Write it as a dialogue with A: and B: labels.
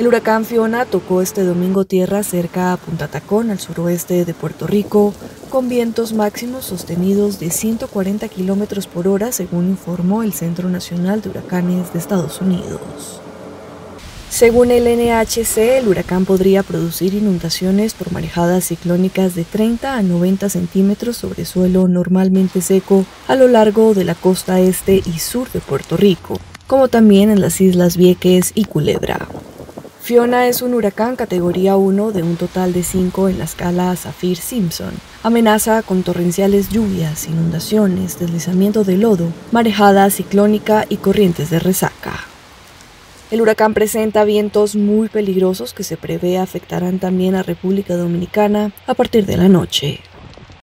A: El huracán Fiona tocó este domingo tierra cerca a Punta Tacón, al suroeste de Puerto Rico, con vientos máximos sostenidos de 140 kilómetros por hora, según informó el Centro Nacional de Huracanes de Estados Unidos. Según el NHC, el huracán podría producir inundaciones por marejadas ciclónicas de 30 a 90 centímetros sobre suelo normalmente seco a lo largo de la costa este y sur de Puerto Rico, como también en las islas Vieques y Culebra. Fiona es un huracán categoría 1 de un total de 5 en la escala Saffir-Simpson. Amenaza con torrenciales lluvias, inundaciones, deslizamiento de lodo, marejada ciclónica y corrientes de resaca. El huracán presenta vientos muy peligrosos que se prevé afectarán también a República Dominicana a partir de la noche.